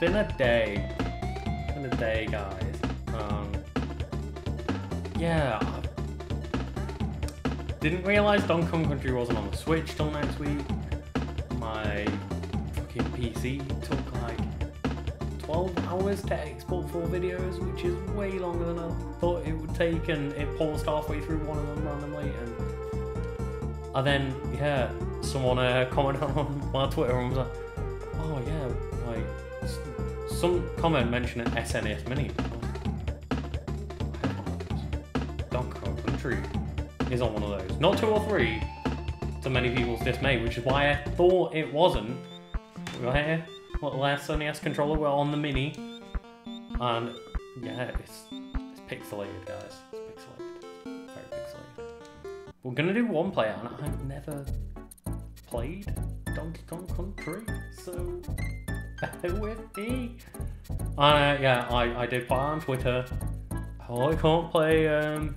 been a day. It's been a day, guys. Um, yeah. Didn't realize Donkey Kong Country wasn't on the Switch till next week. My fucking PC took like 12 hours to export four videos, which is way longer than I thought it would take, and it paused halfway through one of them randomly, and, and then, yeah, someone uh, commented on my Twitter and was like, oh yeah, like, some comment mentioned an SNES Mini. Donkey Country is on one of those. Not two or three, to many people's dismay, which is why I thought it wasn't. We here, little SNES controller, we're on the Mini, and yeah, it's, it's pixelated, guys. It's pixelated. Very pixelated. We're gonna do one player, and I've never played Donkey Kong Country, so with me. Uh, yeah, I, I did put on Twitter. Oh, I can't play um,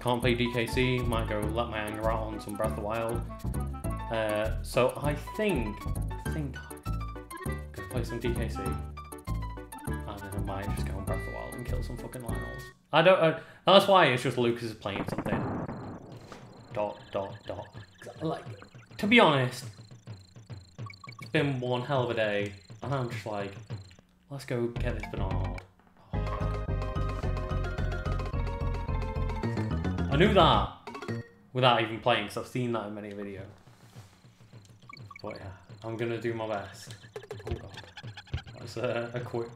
can't play DKC. Might go let my anger out on some Breath of the Wild. Uh, so I think I think I could play some DKC, and then I might just go on Breath of the Wild and kill some fucking Lynels. I don't. Uh, that's why it's just Lucas is playing something. Dot dot dot. Like, to be honest, it's been one hell of a day, and I'm just like, let's go get this Bernard. I knew that without even playing, because I've seen that in many videos. But yeah, I'm gonna do my best. Oh god. Let's uh, acquaint,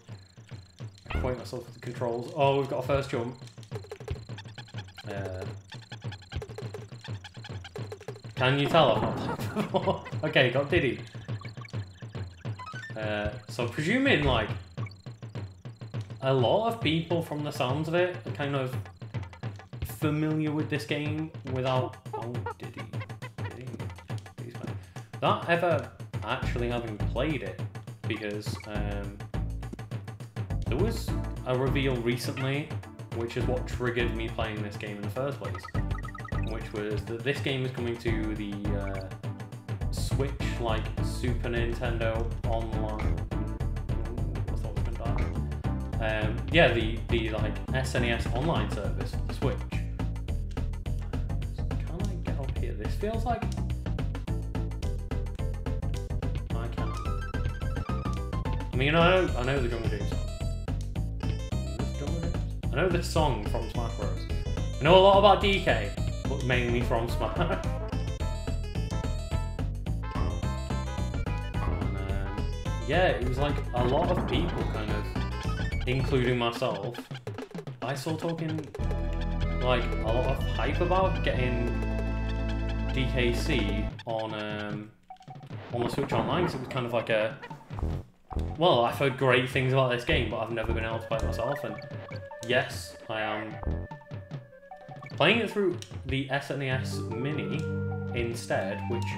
acquaint myself with the controls. Oh, we've got a first jump. Uh, can you tell I've not played before? okay, got Diddy. Uh, so presuming like a lot of people from the sounds of it are kind of familiar with this game without oh Diddy. Diddy. Diddy's playing. Not ever actually having played it because um, there was a reveal recently which is what triggered me playing this game in the first place which was that this game is coming to the like Super Nintendo Online. Um, yeah, the the like SNES online service for the Switch. Can I get up here? This feels like I can. I mean, I know I know the Jungle Juice song. I know this song from Smash Bros. I know a lot about DK, but mainly from Smash. yeah, it was like a lot of people kind of, including myself, I saw talking like a lot of hype about getting DKC on um, on the Switch Online because it was kind of like a well, I've heard great things about this game, but I've never been able to play it myself. And yes, I am playing it through the SNES Mini instead, which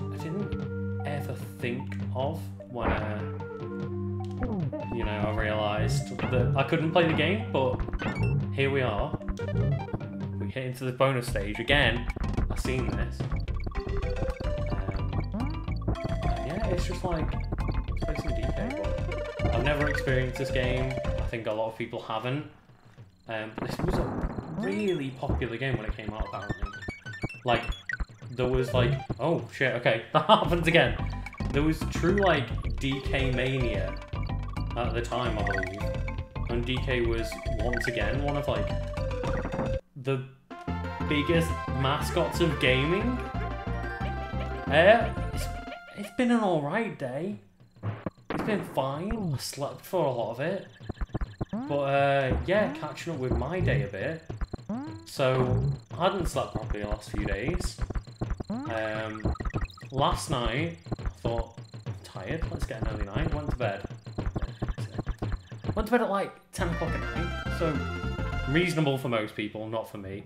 I didn't ever think of when uh, you know I realised that I couldn't play the game. But here we are. We hit into the bonus stage again. I've seen this. Um, yeah, it's just like it's like some DK. I've never experienced this game. I think a lot of people haven't. Um, this was a really popular game when it came out, apparently. Like, there was like, oh shit, okay, that happens again. There was true like DK mania at the time, I believe, and DK was once again one of like the biggest mascots of gaming. Uh, it's, it's been an alright day. It's been fine. I slept for a lot of it. But uh, yeah, catching up with my day a bit. So I hadn't slept properly the last few days. Um, last night I thought I'm tired. Let's get an early night. Went to bed. Went to bed at like ten o'clock at night. So reasonable for most people, not for me.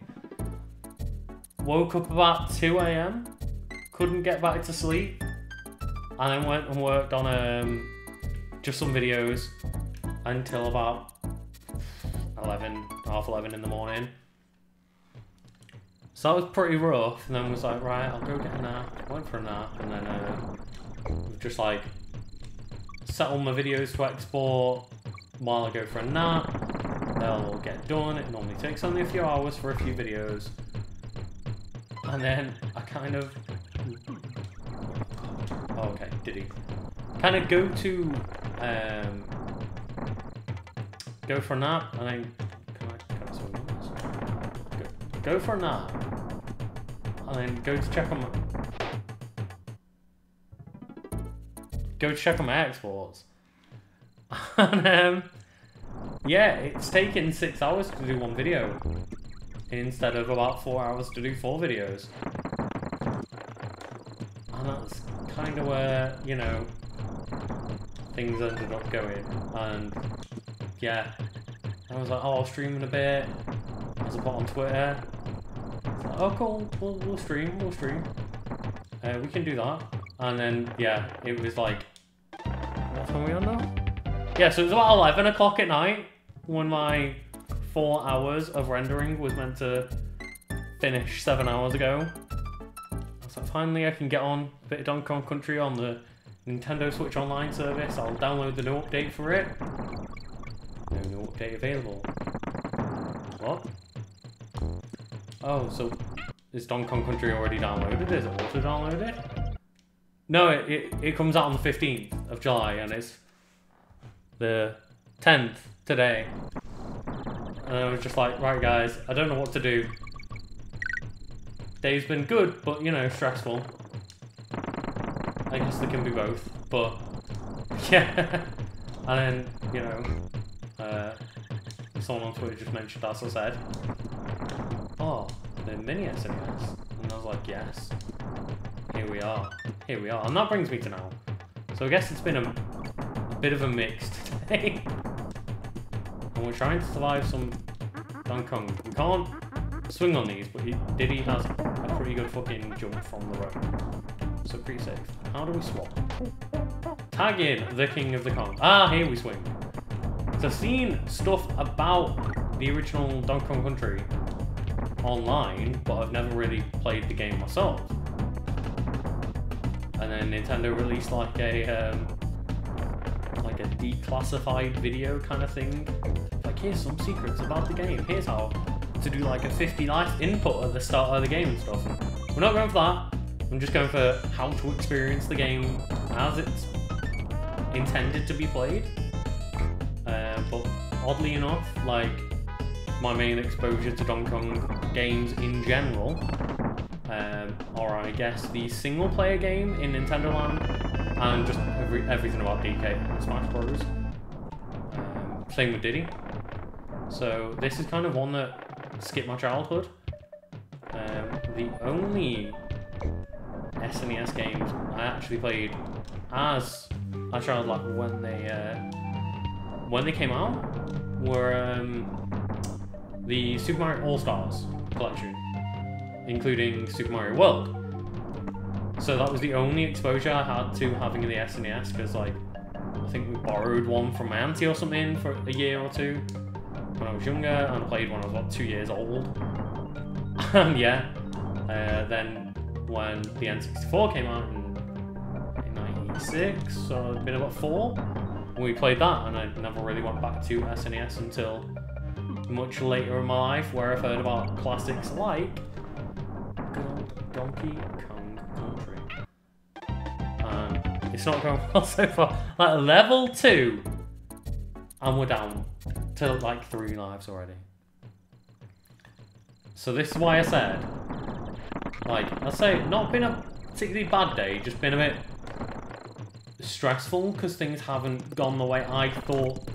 Woke up about two a.m. Couldn't get back to sleep, and then went and worked on um, just some videos until about 11, half 11 in the morning. So that was pretty rough, and then was like, right, I'll go get a nap. Went for a nap, and then uh, just like set all my videos to export while I go for a nap. They'll get done. It normally takes only a few hours for a few videos. And then I kind of... Oh, okay, did he? Kind of go to... Um, go for a nap, and then... Go, for a nap. And then go to check on my... Go check on my exports. and um, yeah, it's taken six hours to do one video instead of about four hours to do four videos. And that's kind of where, you know, things ended up going. And yeah, I was like, oh, I'll stream in a bit. I put on Twitter. Like, oh, cool, we'll, we'll stream, we'll stream. Uh, we can do that. And then, yeah, it was like, what time are we on now? Yeah, so it was about 11 o'clock at night when my four hours of rendering was meant to finish seven hours ago. So finally I can get on a bit of Donkey Kong Country on the Nintendo Switch Online service. I'll download the new update for it. No new update available. What? Oh, so is Donkey Kong Country already downloaded? Is it auto downloaded? No, it, it, it comes out on the 15th of July and it's the 10th today. And I was just like, right guys, I don't know what to do. Day's been good, but you know, stressful. I guess they can be both, but yeah. and then, you know, uh, someone on Twitter just mentioned, as I said, oh, the mini SNES. And I was like, yes. Here we are. Here we are. And that brings me to now. So I guess it's been a, a bit of a mixed day. and we're trying to survive some Donkey Kong. We can't swing on these, but he, Diddy has a pretty good fucking jump from the road. So pretty safe. How do we swap? Tag in the King of the Kong. Ah, here we swing. So I've seen stuff about the original Donkey Kong Country online, but I've never really played the game myself. And then Nintendo released like a um, like a declassified video kind of thing. Like here's some secrets about the game. Here's how to do like a 50 life input at the start of the game and stuff. We're not going for that. I'm just going for how to experience the game as it's intended to be played. But oddly enough, like my main exposure to Donkey Kong games in general, um, or I guess the single player game in Nintendo Land, and just every, everything about DK and Smash Bros. Um, same with Diddy. So this is kind of one that skipped my childhood. Um, the only SNES games I actually played as a child, like when they uh, when they came out, were um, the Super Mario All Stars collection, including Super Mario World. So that was the only exposure I had to having the SNES, because like I think we borrowed one from my auntie or something for a year or two when I was younger, and I played when I was about two years old. and yeah, uh, then when the N64 came out in, in 96, so it's been about four, we played that, and I never really went back to SNES until much later in my life, where I've heard about classics like Donkey Kong Country. And it's not going well so far. Like level two, and we're down to like three lives already. So this is why I said, like, I'd say not been a particularly bad day, just been a bit stressful because things haven't gone the way I thought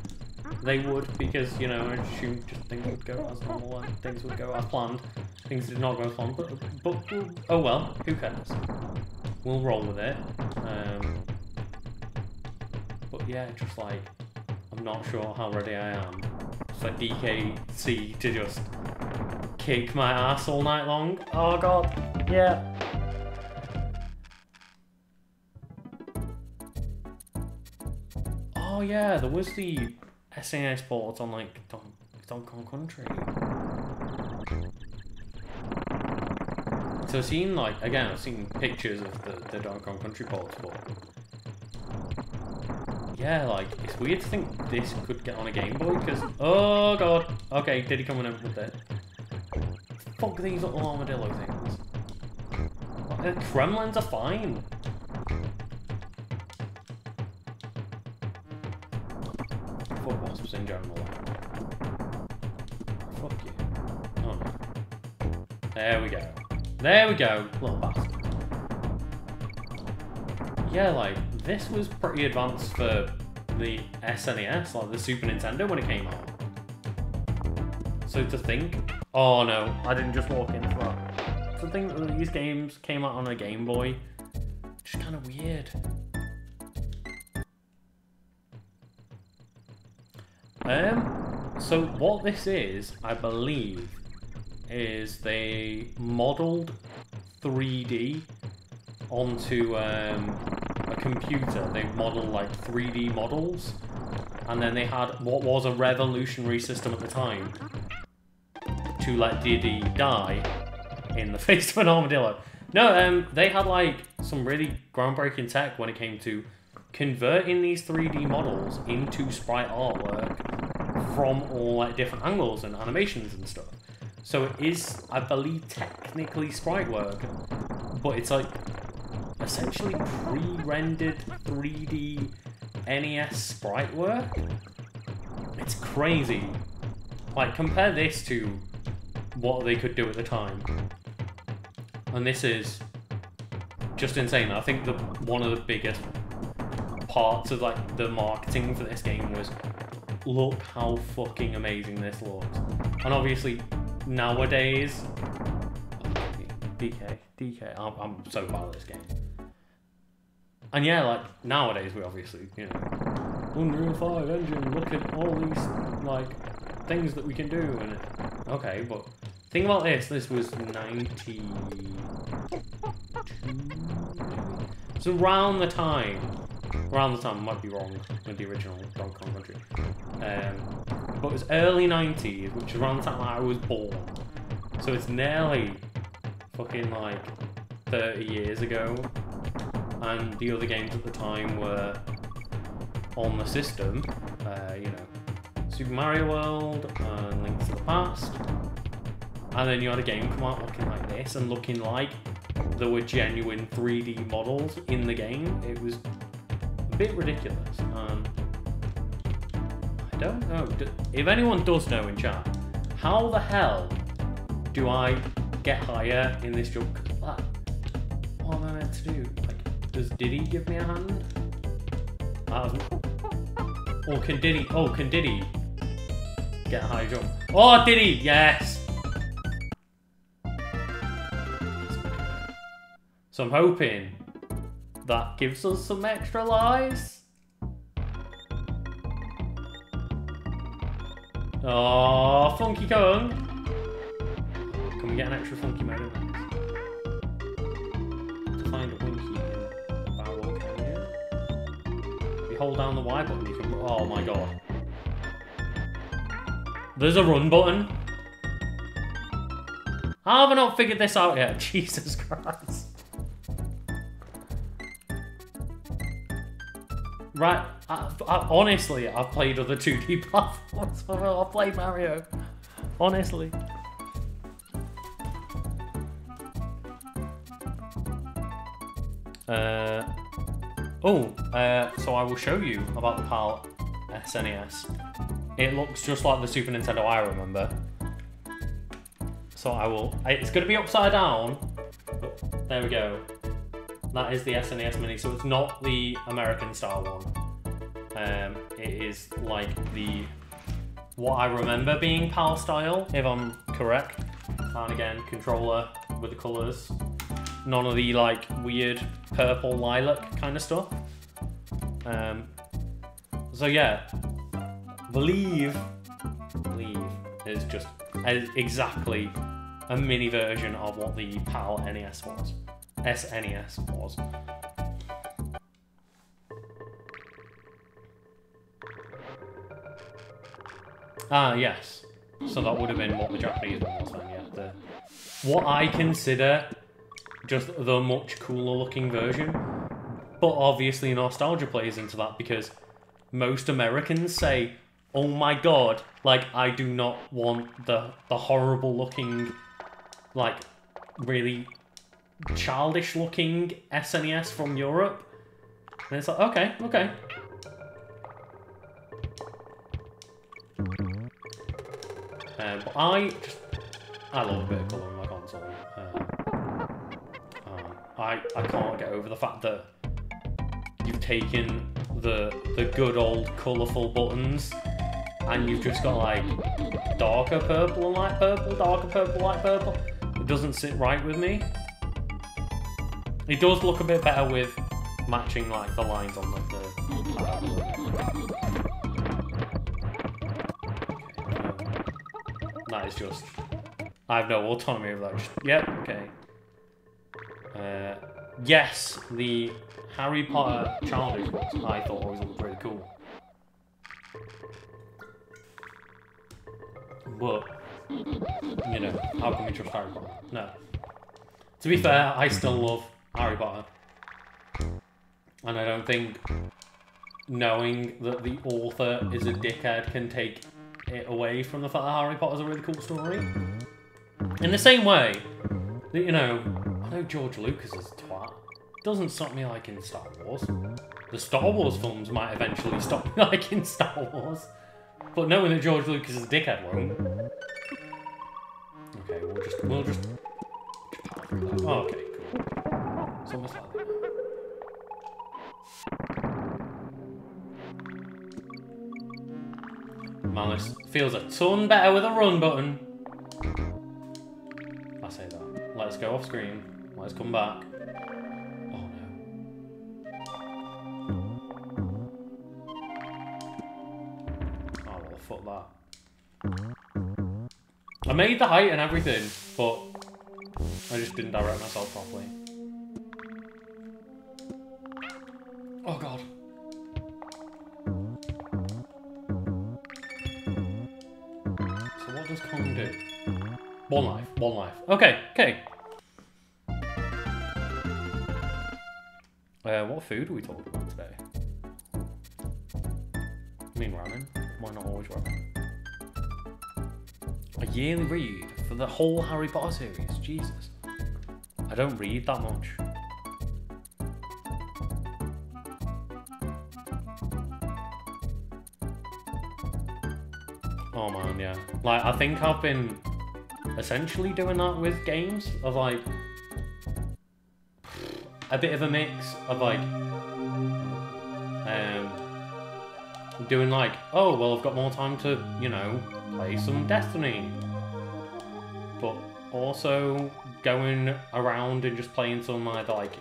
they would because, you know, I assumed just things would go as normal and things would go as planned. Things did not go as planned, but, but oh well, who cares? We'll roll with it. Um, but yeah, just like, I'm not sure how ready I am for DKC to just kick my ass all night long. Oh god, yeah. Oh yeah, there was the SNES port on like Don Kong Country. So I've seen like again I've seen pictures of the, the Donkey Kong Country ports, but yeah, like, it's weird to think this could get on a Game Boy, because, oh god, okay, did he come in with it. Fuck these little armadillo things. The Kremlings are fine. In general. Fuck you. Oh no. There we go. There we go, little bastard. Yeah, like, this was pretty advanced for the SNES, like the Super Nintendo when it came out. So to think, oh no, I didn't just walk into that. To think that these games came out on a Game Boy, just kind of weird. Um, so what this is, I believe, is they modeled 3D onto um, a computer. They modeled like 3D models, and then they had what was a revolutionary system at the time to let Diddy die in the face of an armadillo. No, um, they had like some really groundbreaking tech when it came to converting these 3D models into sprite artwork from all like different angles and animations and stuff. So it is, I believe, technically sprite work, but it's like essentially pre-rendered 3D NES sprite work. It's crazy. Like compare this to what they could do at the time, and this is just insane. I think the one of the biggest parts of like the marketing for this game was look how fucking amazing this looks. And obviously nowadays DK, DK, I'm, I'm so bad at this game. And yeah, like nowadays we obviously, you know, Unreal 5 engine, look at all these like things that we can do and okay, but think about this, this was 92 it's around the time around the time, I might be wrong with the original Donkey Kong Country. Um, but it was early 90s, which is around the time I was born. So it's nearly fucking like 30 years ago. And the other games at the time were on the system, uh, you know, Super Mario World and Link to the Past. And then you had a game come out looking like this and looking like there were genuine 3D models in the game. It was bit ridiculous. Um, I don't know. If anyone does know in chat, how the hell do I get higher in this jump? What am I meant to do? Like, does Diddy give me a hand? Or can Diddy? Oh, can Diddy get a high jump? Oh, Diddy! Yes. So I'm hoping that gives us some extra lives. Oh, Funky Kong! Can we get an extra Funky mode To find a Winky in Barrel Canyon. You hold down the Y button, you can... Oh my god. There's a run button. Have I not figured this out yet? Jesus Christ. Right, I, I, honestly, I've played other 2D platforms. I've played Mario. Honestly. Uh, oh, uh, so I will show you about the PAL SNES. It looks just like the Super Nintendo I remember. So I will, it's going to be upside down. There we go. That is the SNES Mini, so it's not the American style one. Um, it is like the what I remember being PAL style, if I'm correct. And again, controller with the colours. None of the like weird purple lilac kind of stuff. Um, so yeah, believe, believe is just exactly a mini version of what the PAL NES was. SNES was. Ah, yes. So that would have been what the Japanese one was then, yeah. The, what I consider just the much cooler looking version. But obviously nostalgia plays into that because most Americans say, "Oh my god!" Like I do not want the the horrible looking, like really childish looking SNES from Europe. And it's like, okay, okay. Uh, but I just, I love a bit of colour on my console. Uh, um, I, I can't get over the fact that you've taken the the good old colourful buttons and you've just got like darker purple and light purple, darker purple, light purple. It doesn't sit right with me. It does look a bit better with matching like the lines on the. the that is just. I have no autonomy of that. Yep, okay. Uh, yes, the Harry Potter childish books I thought always looked pretty cool. But, you know, how can we trust Harry Potter? No. To be fair, I still love Harry Potter. And I don't think knowing that the author is a dickhead can take it away from the fact that Harry Potter's a really cool story. In the same way that, you know, I know George Lucas is a twat. Doesn't stop me liking Star Wars. The Star Wars films might eventually stop me liking Star Wars. But knowing that George Lucas is a dickhead won't. Okay, we'll just we'll just Oh, okay, cool. It's almost that. Man, feels a ton better with a run button. I say that. Let's go off screen. Let's come back. Oh no. Oh well, fuck that. I made the height and everything, but I just didn't direct myself properly. One life. Okay, okay. Uh, what food are we talking about today? I mean ramen. Why not always ramen? A yearly read for the whole Harry Potter series. Jesus. I don't read that much. Oh man, yeah. Like, I think I've been essentially doing that with games of like a bit of a mix of like um doing like oh well I've got more time to you know play some Destiny but also going around and just playing some either like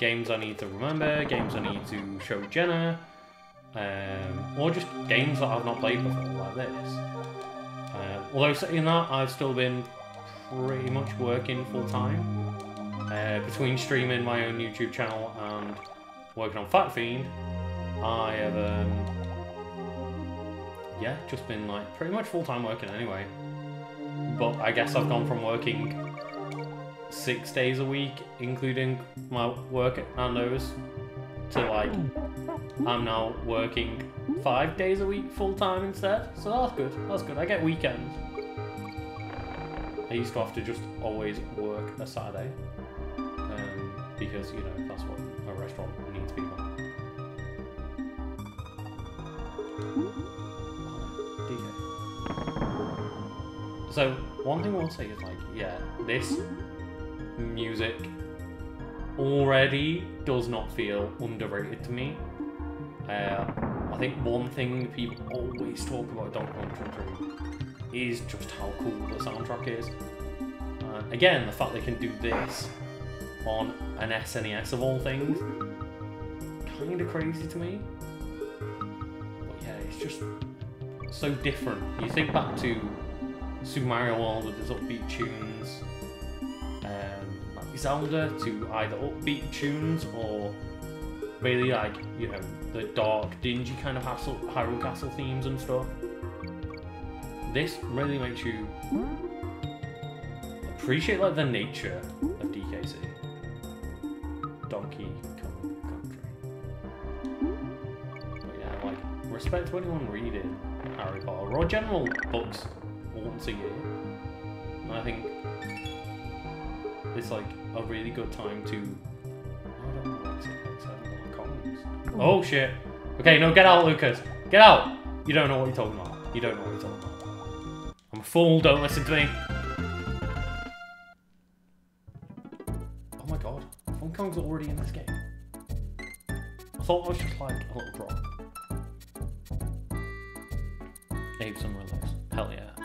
games I need to remember, games I need to show Jenna, um, or just games that I've not played before, like this. Although saying that, I've still been pretty much working full time. Uh, between streaming my own YouTube channel and working on Fact Fiend, I have, um, yeah, just been like pretty much full time working anyway. But I guess I've gone from working six days a week, including my work at Nando's, to like I'm now working five days a week full time instead. So that's good. That's good. I get weekends. I used to have to just always work a Saturday um, because you know that's what a restaurant needs people. DK. So one thing I will say is like, yeah, this music already does not feel underrated to me. Uh, think one thing people always talk about Donkey Kong Country is just how cool the soundtrack is. Uh, again, the fact they can do this on an SNES of all things, kind of crazy to me. But yeah, it's just so different. You think back to Super Mario World with its upbeat tunes, um, like Zelda to either upbeat tunes or really like, you know, the dark, dingy kind of Hassel, Hyrule Castle themes and stuff. This really makes you appreciate like the nature of DKC. Donkey Kong Country. But yeah, like respect to anyone reading Harry Potter or general books once a year. And I think it's like a really good time to. Oh, oh shit! Okay, no, get out, Lucas. Get out. You don't know what you're talking about. You don't know what you're talking about. I'm a fool. Don't listen to me. Oh my god, Hong Kong's already in this game. I thought it was just like a little drop. Apes Unreleased. Hell yeah.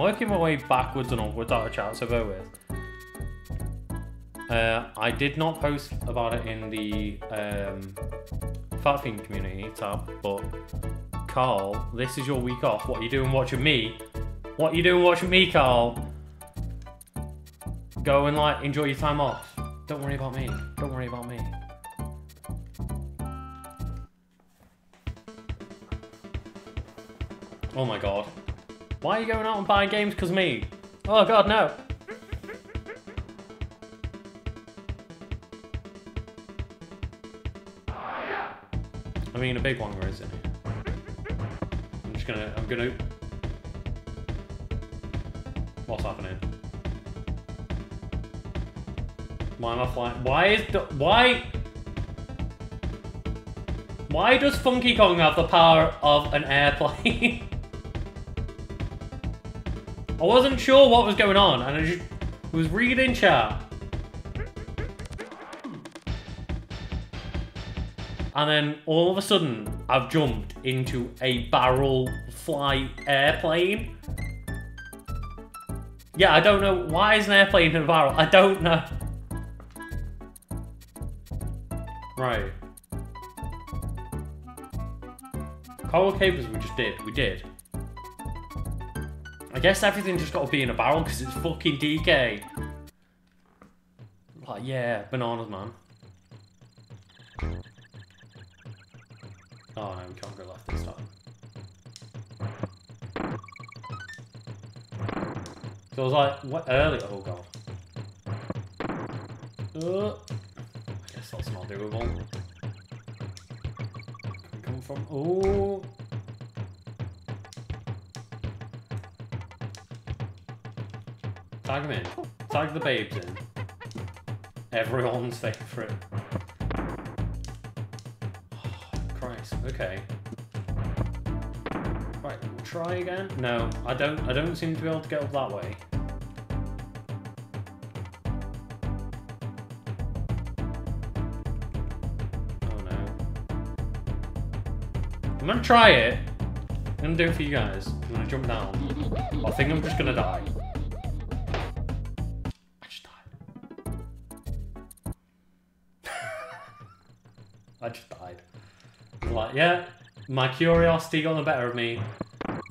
Working my way backwards and upwards out of chat, so bear with. Uh, I did not post about it in the um, Fact Fiend community tab, but Karl, this is your week off. What are you doing watching me? What are you doing watching me, Karl? Go and like enjoy your time off. Don't worry about me. Don't worry about me. Oh my god. Why are you going out and buying games because me? Oh god, no. I mean, a big one is it? I'm just gonna, I'm gonna... What's happening? Why am I flying? Why is the, why? Why does Funky Kong have the power of an airplane? I wasn't sure what was going on, and I just was reading chat. And then all of a sudden, I've jumped into a barrel flight airplane. Yeah, I don't know. Why is an airplane in a barrel? I don't know. Right. Coral Capers we just did. We did. I guess everything just got to be in a barrel because it's fucking DK. Like, yeah, bananas, man. Oh no, we can't go left this time. So I was like, what earlier? Oh god. Uh, I guess that's not doable. Come from? Oh. Tag him in. Tag the babes in. Everyone's favourite. Christ. Okay. Right, we'll try again. No, I don't. I don't seem to be able to get up that way. Oh no. I'm gonna try it. I'm gonna do it for you guys. I'm gonna jump down. I think I'm just gonna die. Yeah, my curiosity got the better of me.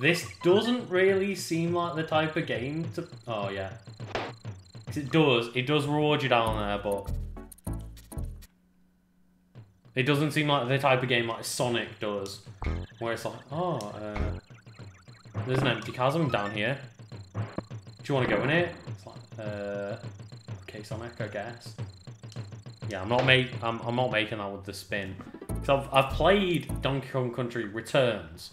This doesn't really seem like the type of game to. Oh yeah. it does. It does reward you down there, but it doesn't seem like the type of game like Sonic does, where it's like, oh, uh, there's an empty chasm down here. Do you want to go in it? It's like, uh, okay, Sonic, I guess. Yeah, I'm not make I'm, I'm not making that with the spin. So I've, I've played Donkey Kong Country Returns,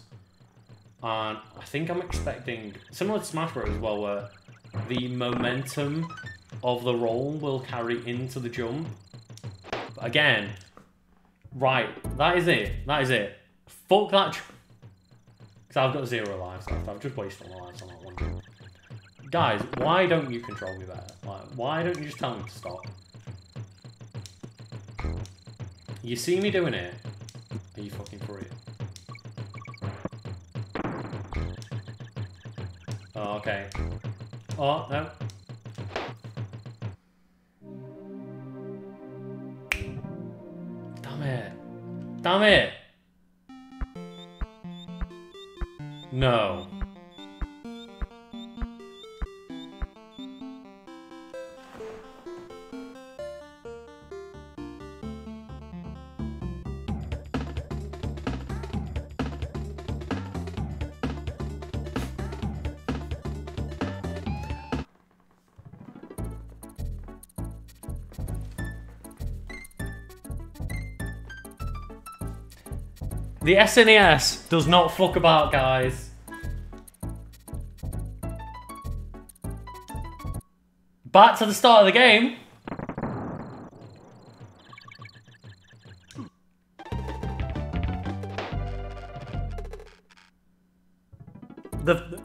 and I think I'm expecting similar to Smash Bros. as well, where the momentum of the roll will carry into the jump. But again, right, that is it. That is it. Fuck that. Because I've got zero lives left. I've just wasted my lives on that one. Guys, why don't you control me better? Like, why don't you just tell me to stop? You see me doing it? Are you fucking for it? Oh, okay. Oh, no. Damn it. Damn it! The SNES does not fuck about, guys. Back to the start of the game. The,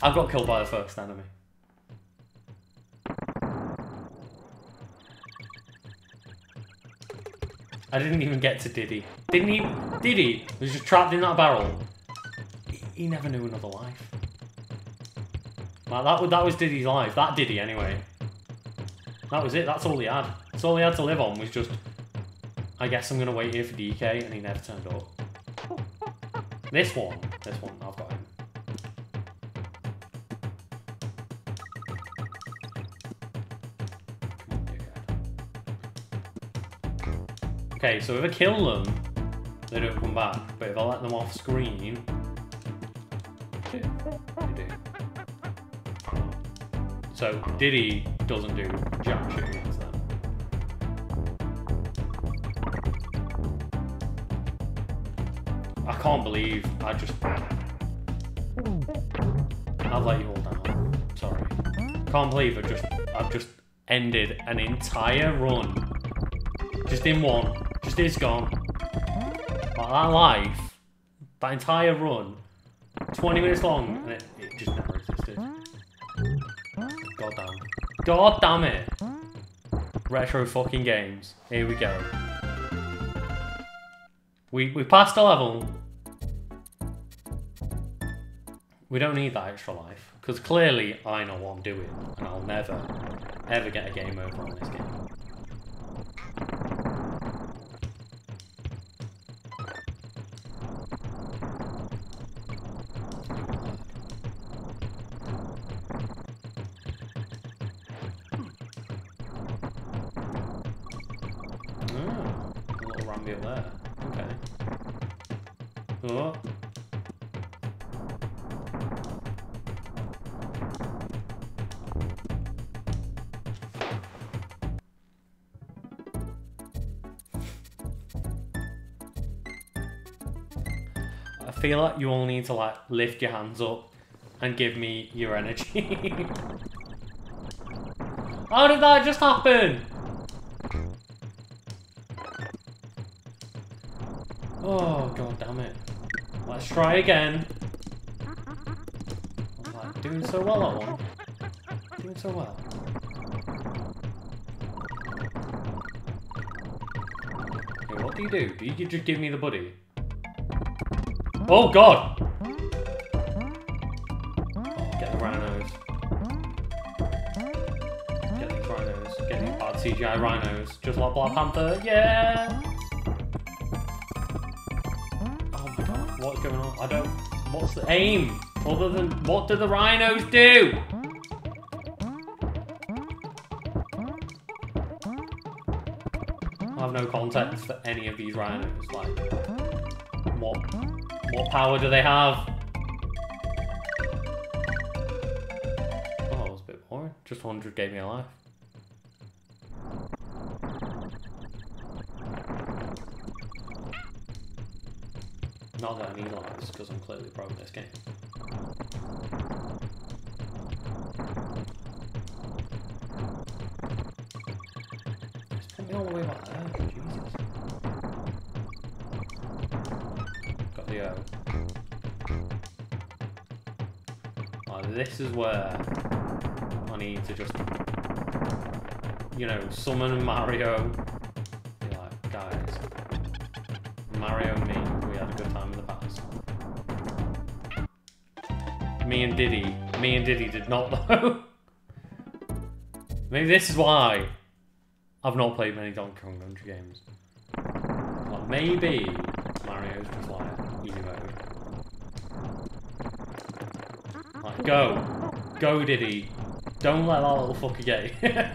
I got killed by the first enemy. I didn't even get to Diddy. Didn't he? Diddy was just trapped in that barrel. He, he never knew another life. Like that, that was Diddy's life. That Diddy, anyway. That was it. That's all he had. That's all he had to live on was just. I guess I'm gonna wait here for DK, and he never turned up. This one, this one, Okay, so if I kill them, they don't come back. But if I let them off screen, they do. So Diddy doesn't do jack shit against them. I can't believe I just. I'll let you all down. Sorry. Can't believe I just I've just ended an entire run. Just in one. Just is gone. Like that life, that entire run, 20 minutes long, and it, it just never existed. God damn. God damn it. Retro fucking games. Here we go. We, we passed a level. We don't need that extra life. Because clearly I know what I'm doing. And I'll never, ever get a game over on this game. Feel like you all need to like lift your hands up and give me your energy. How did that just happen? Oh god damn it. Let's try again. I'm like doing so well at one. Doing so well. Hey, what do you do? Do you just give me the buddy? Oh god! Oh, get the rhinos. Get these rhinos. Get these bad CGI rhinos. Just like Black Panther. Yeah! Oh my god, what's going on? I don't. What's the aim? Other than. What do the rhinos do? I have no context for any of these rhinos. Like, what, what power do they have? Oh, that was a bit boring. Just 100 gave me a life. Not that I need lives, because I'm clearly pro in this game. This is where I need to just, you know, summon Mario. Be like, guys, Mario and me, we had a good time in the past. Me and Diddy, me and Diddy did not though. Maybe this is why I've not played many Donkey Kong Country games. Like maybe Mario's just like easy mode. Like go, go Diddy, don't let that little fucker get you.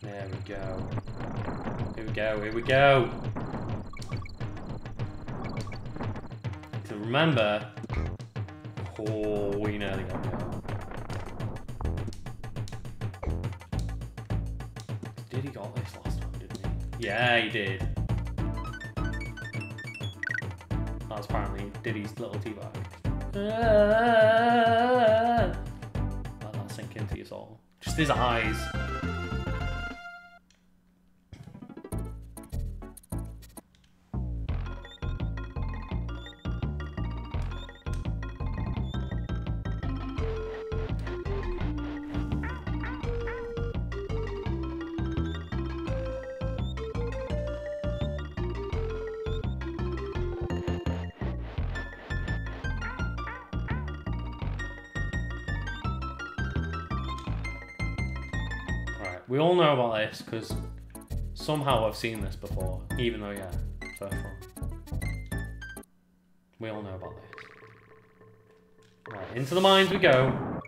There we go. Here we go, here we go. So remember, Oh, we nearly got there. Did he got this last time, didn't he? Yeah, he did. Diddy's little teabag. Let uh. that sink into your soul. Just his eyes. This because somehow I've seen this before, even though, yeah, first one. We all know about this. Right, into the mines we go.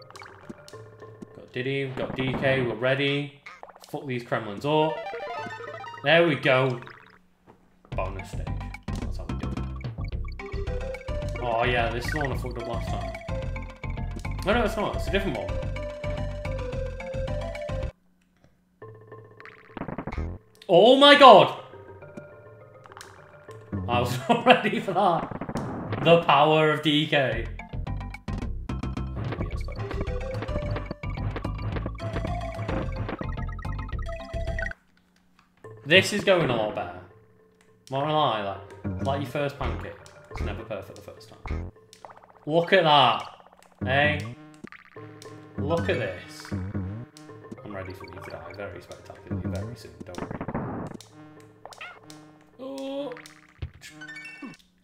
Got Diddy, got DK, we're ready. Fuck these Kremlings up. There we go. Bonus stage. That's how we do it. Oh yeah, this is the one I fucked up last time. No, no, it's not. It's a different one. Oh my god! I was not ready for that. The power of DK. This is going a lot better. Not gonna lie, like, like your first pancake. It's never perfect the first time. Look at that. Hey? Look at this. I'm ready for you to die very spectacularly very soon, don't worry.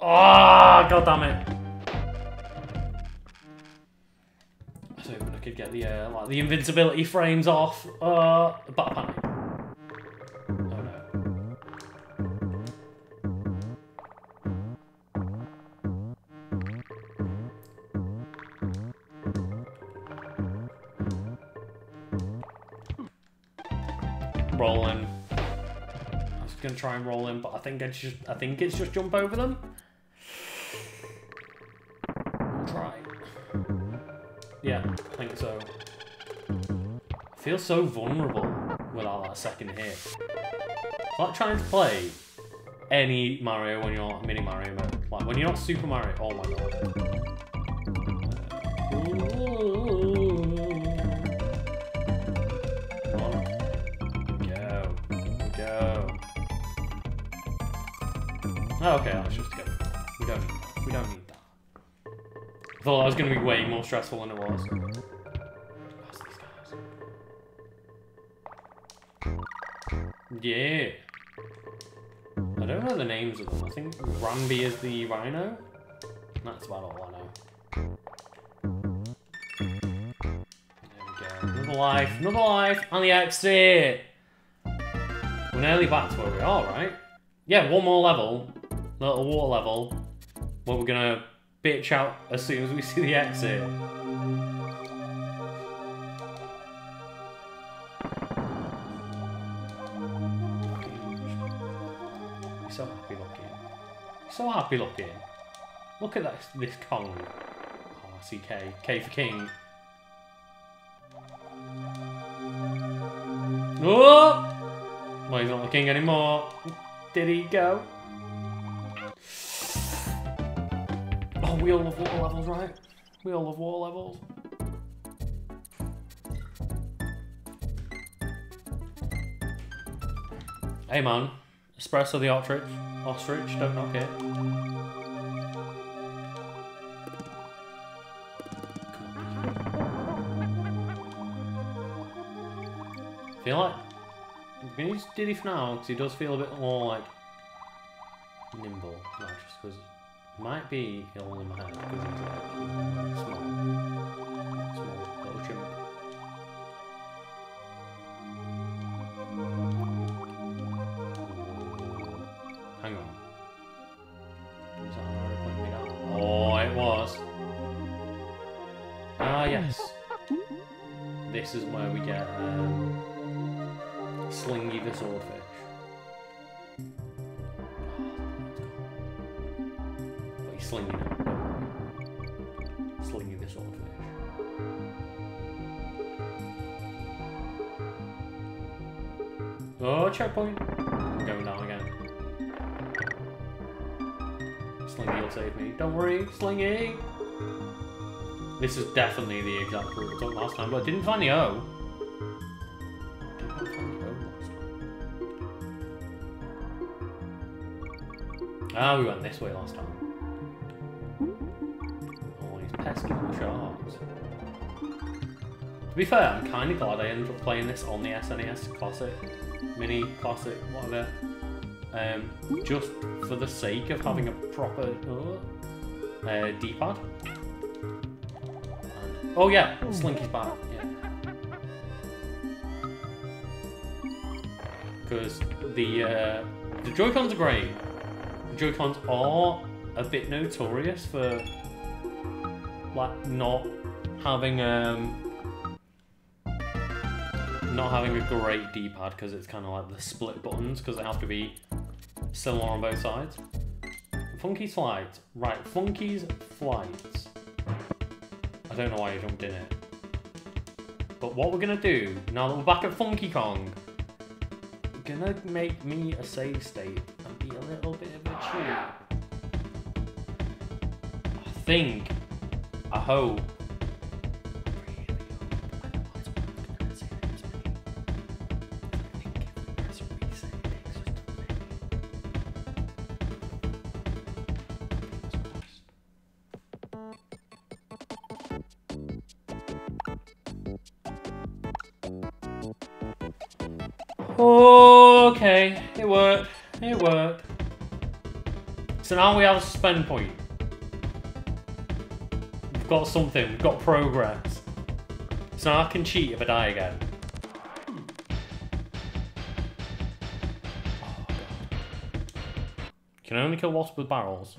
Oh god damn it. I was hoping I could get the uh, like the invincibility frames off. Uh but panic. Oh no. Rolling. I was gonna try and roll in, but I think it's just I think it's just jump over them. Feel so vulnerable without that second hit. It's like trying to play any Mario when you're not mini Mario mode. Like when you're not Super Mario. Oh my god. Oh, okay, let's just go. We don't. We don't need that. I thought that was going to be way more stressful than it was. Yeah. I don't know the names of them. I think Rambi is the rhino. That's about all I know. There we go. Another life, another life, and the exit! We're nearly back to where we are, right? Yeah, one more level. Little water level. Where we're gonna bitch out as soon as we see the exit. Happy looking. Look at this, this Kong. Oh. K for King. Oh! Well, he's not the king anymore. Did he go? Oh, we all love water levels, right? We all love water levels. Hey man, Expresso the ostrich. Ostrich, don't knock it. feel like I'm gonna use Diddy for now because he does feel a bit more like nimble, like just because might be ill in my head because he's like small, small little chimp. slinging. Slinging this old fish. Oh, checkpoint. Going down again. Slingy will save me. Don't worry, Slingy! This is definitely the exact route I took last time, but I didn't find the O. Ah, we went this way last time. Be fair, I'm kind of glad I ended up playing this on the SNES Classic, Mini Classic, whatever. Um, just for the sake of having a proper uh, uh, D-pad. Oh yeah, Slinky's back. Yeah. Because the uh, the Joy Cons are great. The Joy Cons are a bit notorious for like not having um not having a great D-pad because it's kind of like the split buttons because they have to be similar on both sides. Funky's flight, right? Funky's flight. I don't know why I jumped in it. But what we're gonna do now that we're back at Funky Kong, we're gonna make me a save state and be a little bit of a cheat. I think, I hope So now we have a spend point. We've got something. We've got progress. So now I can cheat if I die again. Can I only kill wasps with barrels.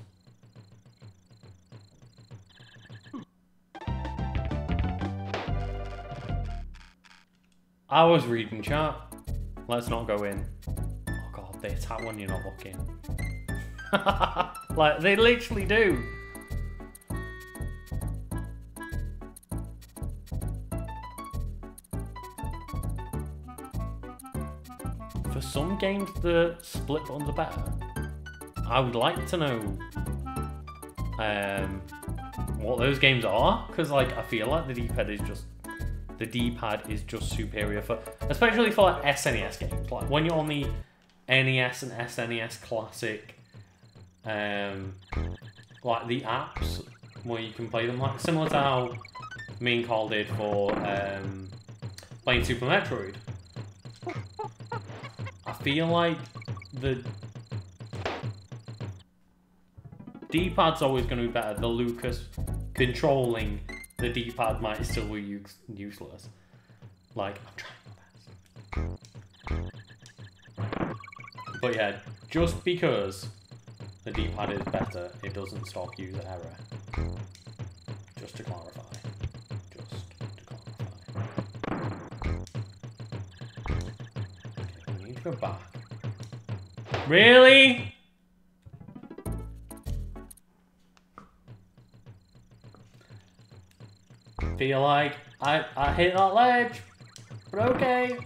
I was reading chat. Let's not go in. Oh god, they attack when you're not looking. like, they literally do. For some games, the split buttons are better. I would like to know um, what those games are, because like I feel like the D-pad is just the D-pad is just superior for, especially for like SNES games. Like when you're on the NES and SNES Classic, um, like the apps where you can play them, like similar to how me and Karl did for um, playing Super Metroid. I feel like the D-pad's always going to be better. The Lucas controlling the D-pad might still be use useless. Like, I'm trying my best. But yeah, just because the D-pad is better, it doesn't stop user error. Just to clarify. Just to clarify. Okay, we need to go back. Really? feel like I, I hit that ledge, but okay. Okay,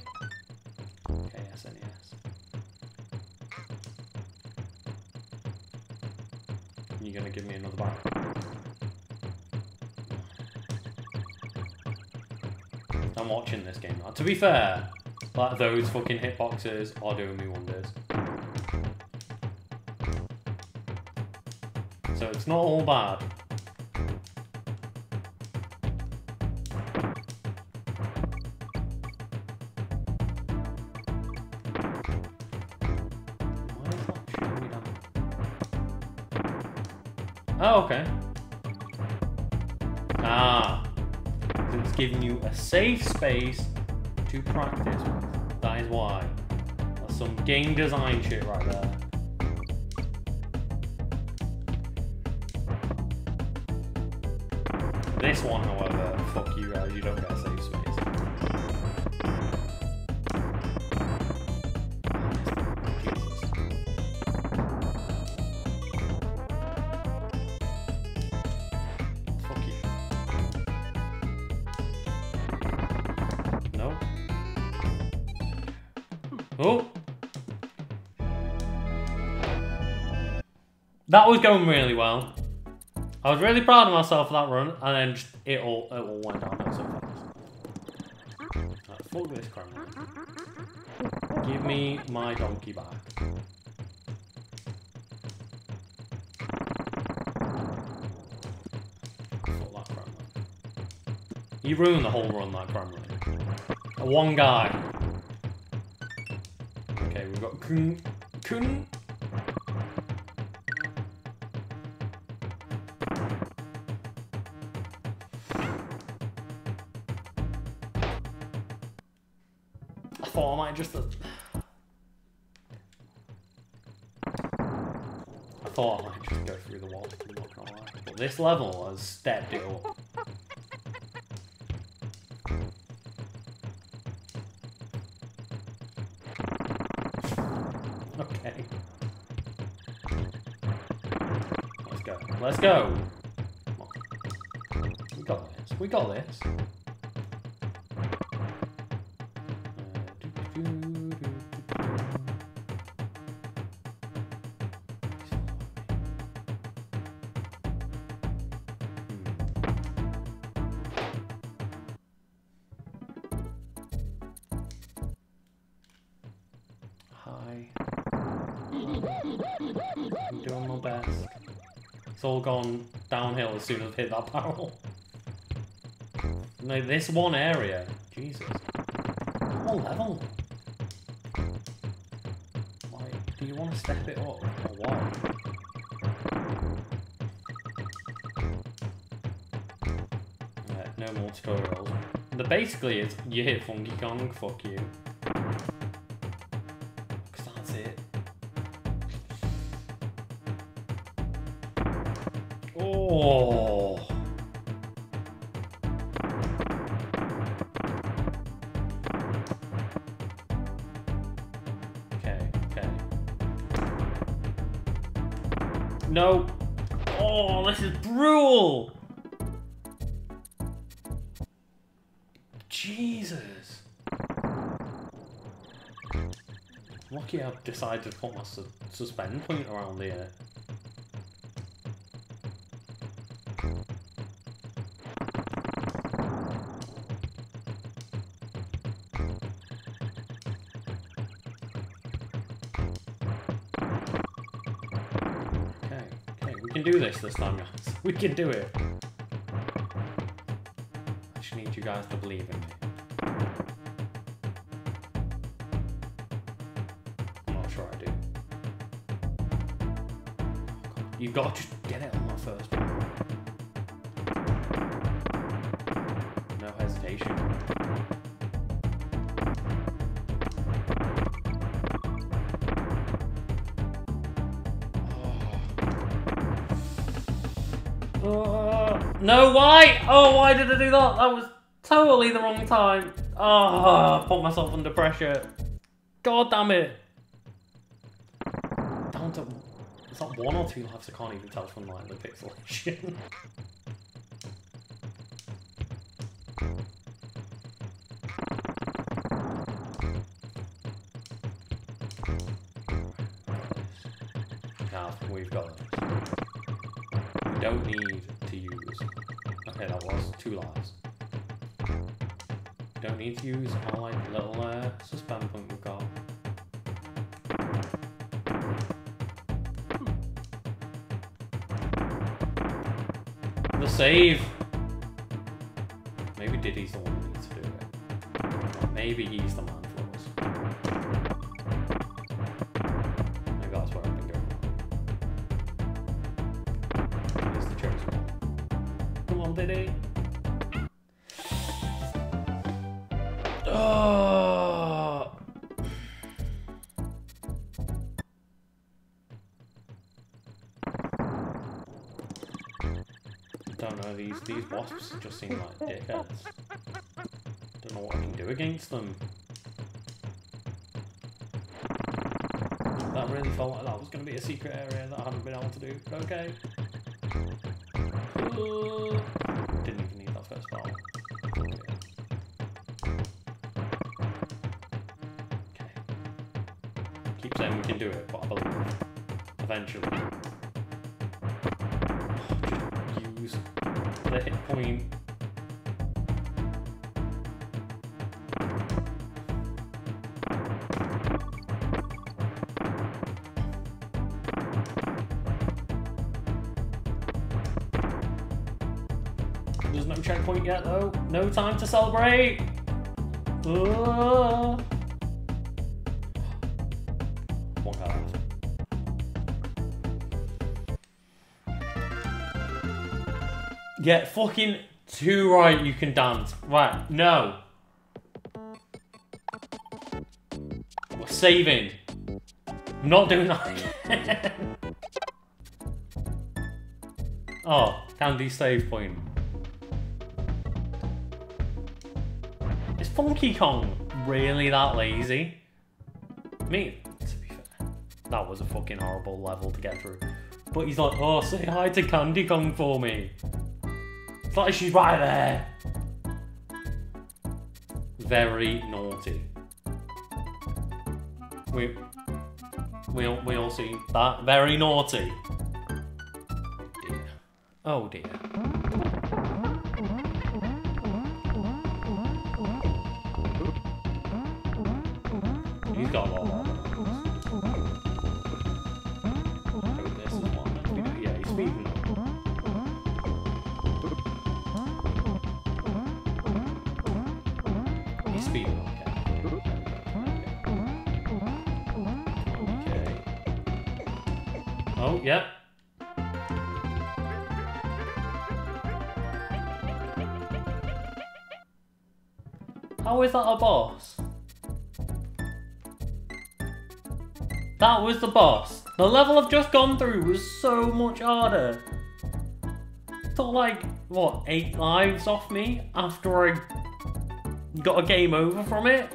Gonna give me another bite? I'm watching this game now. To be fair, like those fucking hitboxes are doing me wonders. So it's not all bad. Oh, okay. Ah. It's giving you a safe space to practice with. That is why. That's some game design shit right there. This one, however, fuck you guys, you don't get a safe space. That was going really well. I was really proud of myself for that run, and then just, it all it all went downhill so. Right, fuck this. Give me my donkey back. Fuck that. You ruined the whole run, that crap. One guy. Okay, we've got Kun. Kun. This level has stepped it. Okay. Let's go. Let's go. We got this. We got this. All gone downhill as soon as I hit that barrel. No, this one area. Jesus. What level? Like, do you want to step it up or what? Right, no more tutorials. The basically is you hit Funky Kong, fuck you. Decided to put my su suspend point around here. Okay, okay, we can do this this time, guys. We can do it. I just need you guys to believe in me. Gotta just get it on that first one. No hesitation. Uh, no, why? Oh, why did I do that? That was totally the wrong time. Oh, I put myself under pressure. God damn it. Down to... It's not one or two lives, I can't even tell from like the pixelation. Now, we've got this. We don't need to use... Okay, that was two lives. Don't need to use our like little uh, suspend point we've got. Save! Maybe Diddy's the one who needs to do it. Maybe he's the man these wasps just seem like dickheads. Don't know what I can do against them. That really felt like that was going to be a secret area that I haven't been able to do, but okay. Didn't even need that first barrel. Okay. keep saying we can do it, but I believe eventually. The. There's no checkpoint yet though. No time to celebrate. Uh. Get fucking two right, you can dance. Right, no. We're saving. I'm not doing that oh, Candy save point. Is Funky Kong really that lazy? Me, to be fair, that was a fucking horrible level to get through. But he's like, oh, say hi to Candy Kong for me. Like she's right there. Very naughty. We, we, all- we all see that. Very naughty. Oh dear. He's got a lot that a boss? That was the boss. The level I've just gone through was so much harder. Took like, what, eight lives off me after I got a game over from it?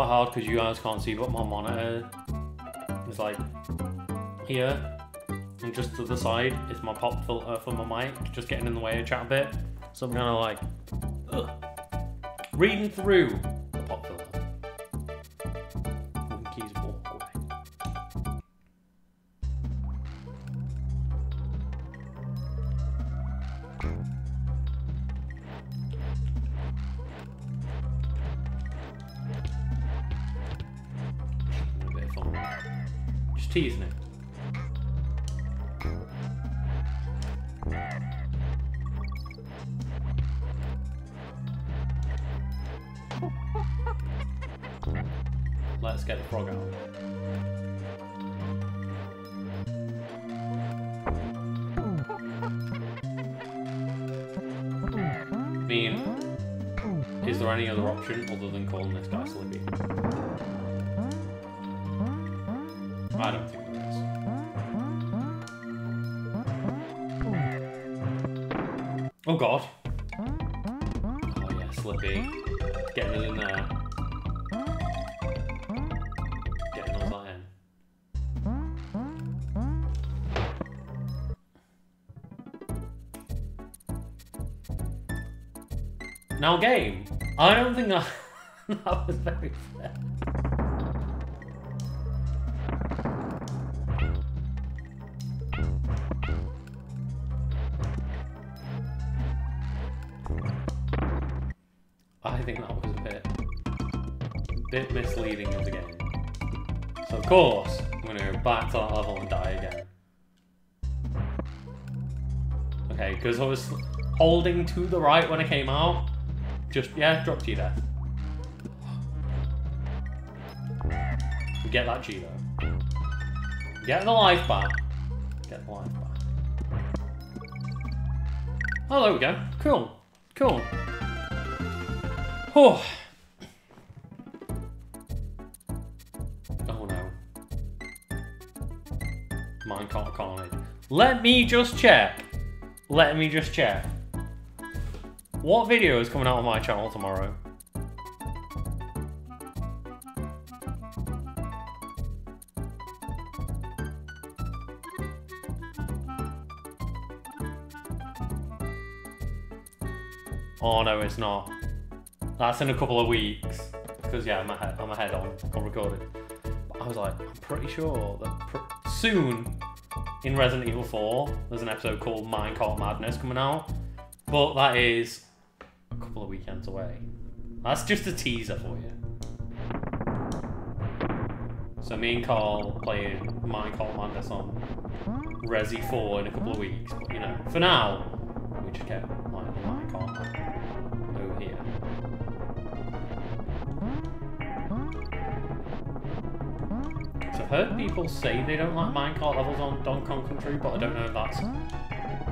Quite hard because you guys can't see, but my monitor mm. is. Like here, and just to the side is my pop filter uh, for my mic, just getting in the way of chat a bit. So I'm kind of like ugh, reading through It. Let's get the frog out. Mean, is there any other option other than calling this guy Slippy? God. Oh yeah, Slippy. Getting it in there. Getting us that in. Now game. I don't think that, that was very fair. Course, I'm gonna go back to that level and die again. Okay, because I was holding to the right when I came out. Just, yeah, drop to death. Get that G. Get the life back. Get the life back. Oh, there we go. Cool. Cool. Oh, Let me just check. Let me just check. What video is coming out on my channel tomorrow? Oh no, it's not. That's in a couple of weeks. Because yeah, I'm ahead, I'm ahead on, on recording. But I was like, I'm pretty sure that pr- soon in Resident Evil 4, there's an episode called Minecart Madness coming out. But that is a couple of weekends away. That's just a teaser for you. So me and Karl playing Minecart Madness on Resi 4 in a couple of weeks. But you know, for now, we just get like Minecart over here. Heard people say they don't like minecart levels on Donkey Kong Country, but I don't know if that's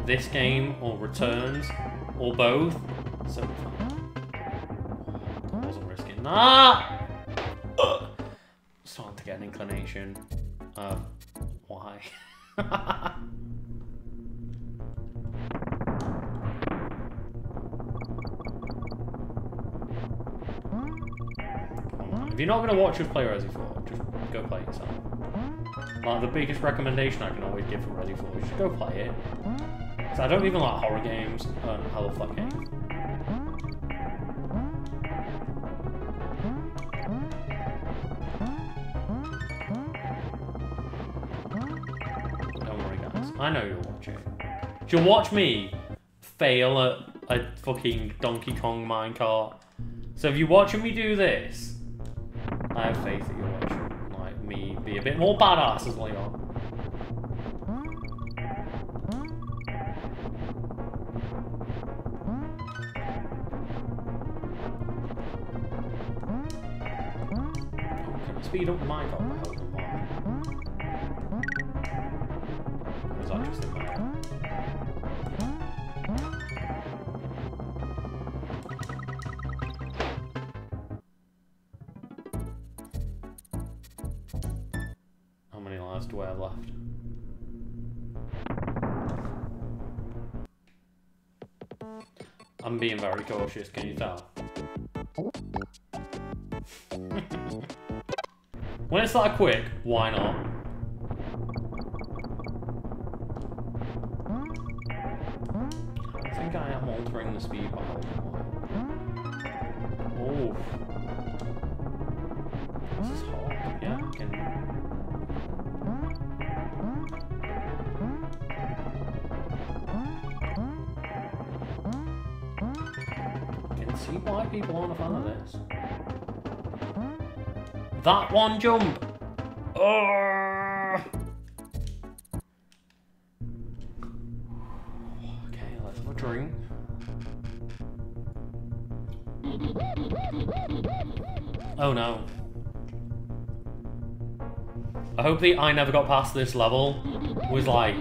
this game or Returns or both. So I wasn't risking that. Ugh. Starting to get an inclination. Um, why? If you're not going to watch us play Resi 4, just go play it yourself. The biggest recommendation I can always give for Resi 4 is just go play it. I don't even like horror games, and I love that game. Don't worry, guys. I know you'll watch it. You'll watch me fail at a fucking Donkey Kong minecart. So if you're watching me do this, I have faith that you'll watch be a bit more badass. Oh, can speed up my car by holding Y? Or is just in my head? How many I have left? I'm being very cautious, can you tell? when it's that quick, why not? I think I am altering the speed by. Oh. This is hard. Yeah, I can see why people aren't a fan of this. That one jump! Urgh. Okay, let's have a drink. Oh no. I hope the I never got past this level was like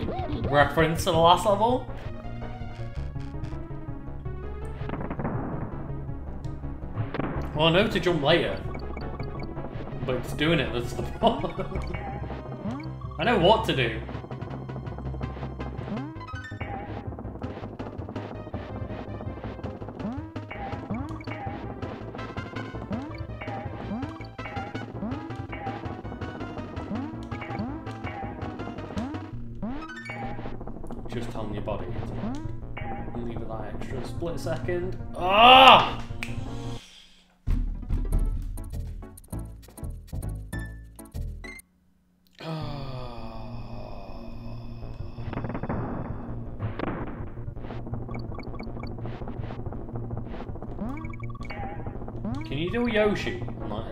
reference to the last level. Well, I know to jump later, but it's doing it that's the problem. I know what to do. Just telling your body leave it that extra split second. Ah! Can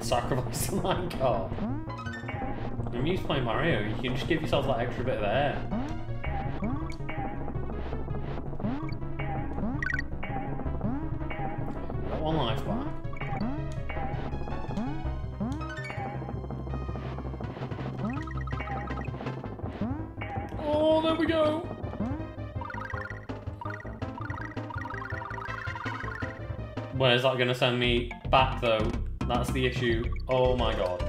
sacrifice the minecart? When you play Mario, you can just give yourself that extra bit of air. Got one life back. Oh, there we go. Where's that going to send me back, though? That's the issue. Oh my god.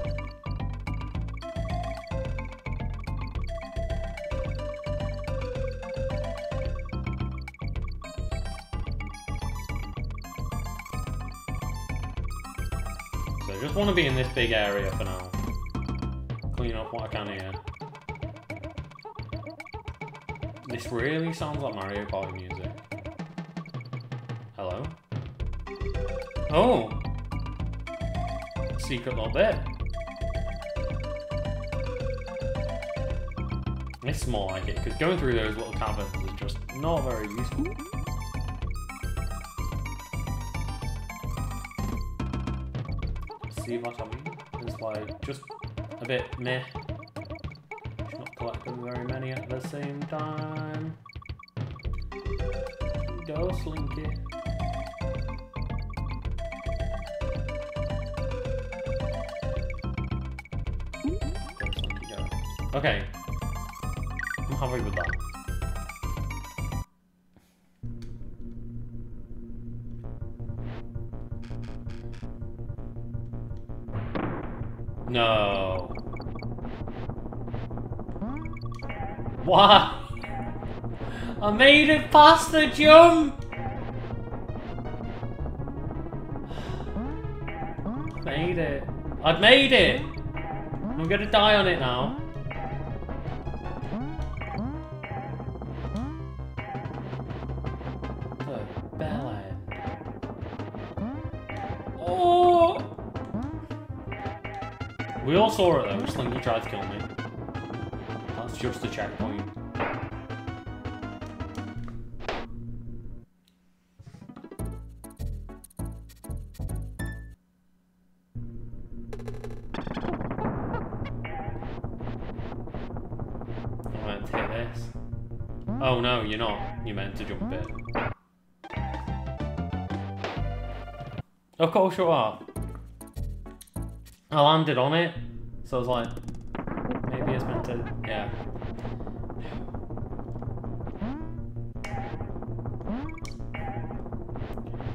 So I just want to be in this big area for now. Clean up what I can here. This really sounds like Mario Party music. Hello? Oh! Secret little bit. It's more like it, because going through those little caverns is just not very useful. See what I mean? It's like, just a bit meh. Not collecting very many at the same time. Go, Slinky. Okay. I'm happy with that. No. What? I made it past the jump! Made it. I'd made it! I'm gonna die on it now. Saw it though, Slinky tried to kill me. That's just a checkpoint. Oh no, you're not. You meant to jump it. Of course you are. I landed on it, so I was like, maybe it's meant to, yeah.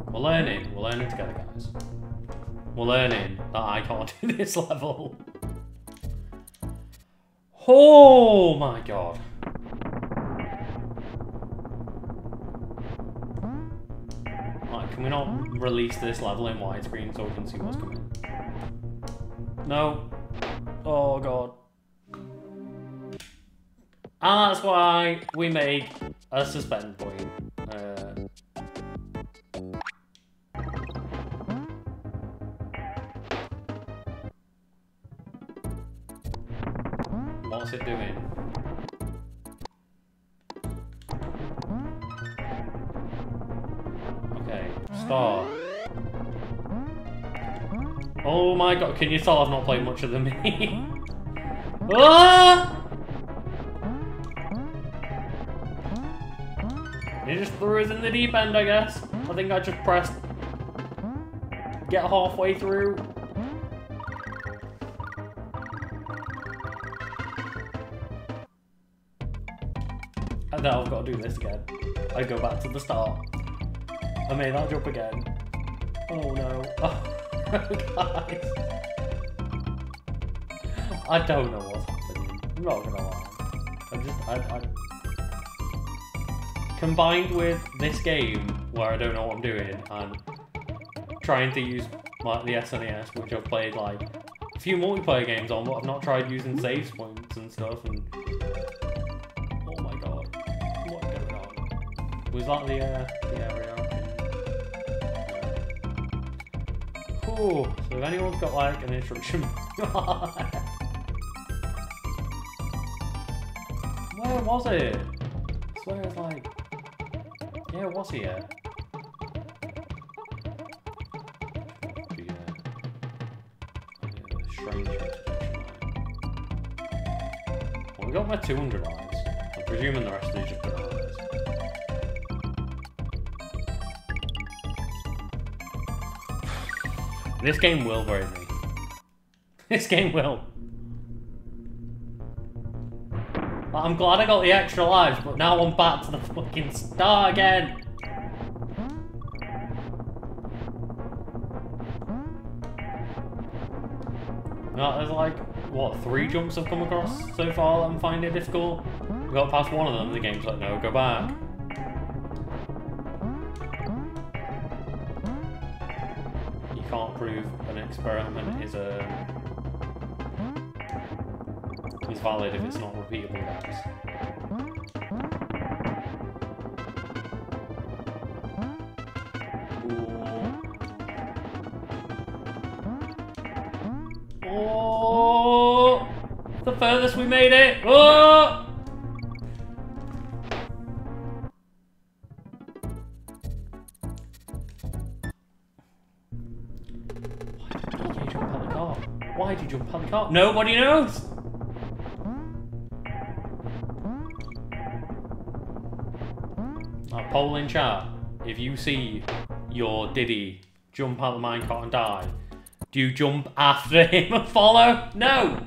We're learning, we're learning together, guys. We're learning that I can't do this level. Oh my god. Right, can we not release this level in widescreen so we can see what's coming? No. And that's why we made a suspend point. Uh, what's it doing? Okay, start. Oh my god, can you tell I've not played much of the me? ah! Just threw us in the deep end, I guess. I think I just pressed get halfway through. And now I've got to do this again. I go back to the start. I made that jump again. Oh no. Oh, guys. I don't know what's happening. I'm not gonna lie. I'm just, I, I... Combined with this game, where I don't know what I'm doing, and trying to use my, the SNES, which I've played like a few multiplayer games on, but I've not tried using save points and stuff, and... Oh my god. What's going on? Was that the, uh, the area? Cool. So if anyone's got like an instruction Where was it? I swear it's like It was. The, uh, the intersection. Well we got my 200 eyes. I'm presuming the rest of these just bananas. This game will break me. This game will. I'm glad I got the extra lives, but now I'm back to the fucking start again. There's like, what, three jumps I've come across so far that I'm finding difficult? I got past one of them, the game's like, no, go back. You can't prove an experiment is a is valid if it's not repeatable, guys. Furthest we made it. Oh. Why did you jump out the car? Why did you jump out the car? Nobody knows. A poll in chat. If you see your Diddy jump out of the minecart and die, do you jump after him and follow? No.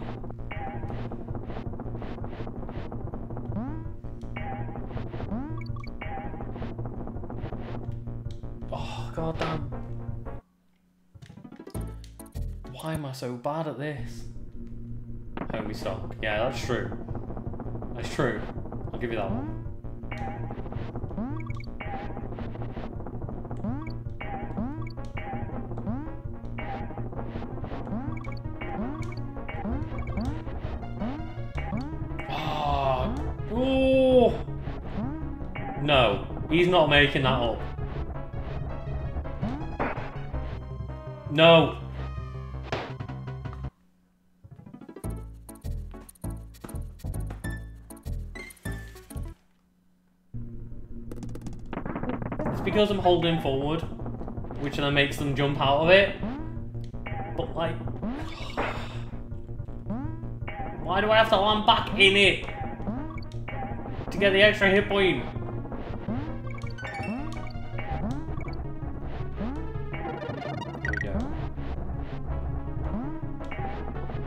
I so bad at this? Homie stock. Yeah, that's true. That's true. I'll give you that one. No, he's not making that up. No. Because I'm holding forward, which then makes them jump out of it. But like, why do I have to land back in it to get the extra hit point?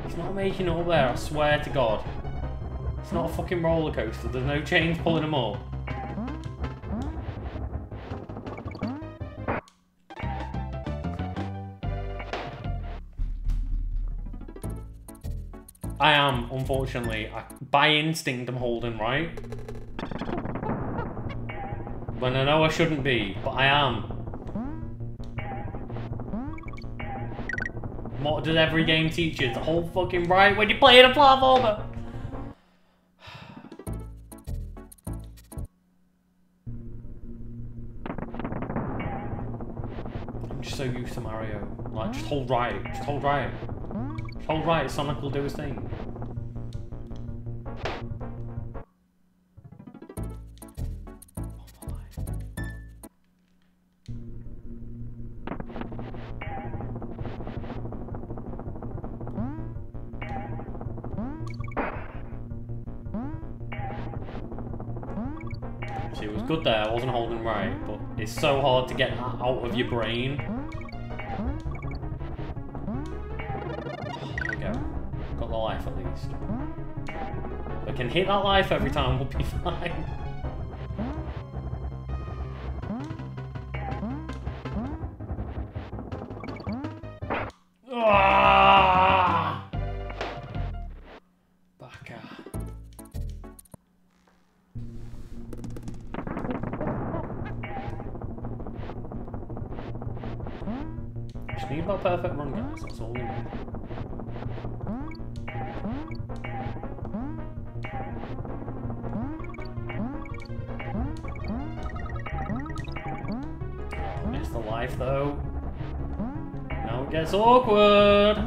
He's not making it up there, I swear to God. It's not a fucking roller coaster. There's no chains pulling them up. Unfortunately. I, by instinct, I'm holding right. When I know I shouldn't be, but I am. What does every game teach you? To hold fucking right when you're playing a platformer. I'm just so used to Mario. Like, just hold right. Just hold right. Just hold right. Sonic will do his thing. Wasn't holding right, but it's so hard to get that out of your brain. There we go. Got the life at least. If I can hit that life every time, we'll be fine. Now it gets awkward.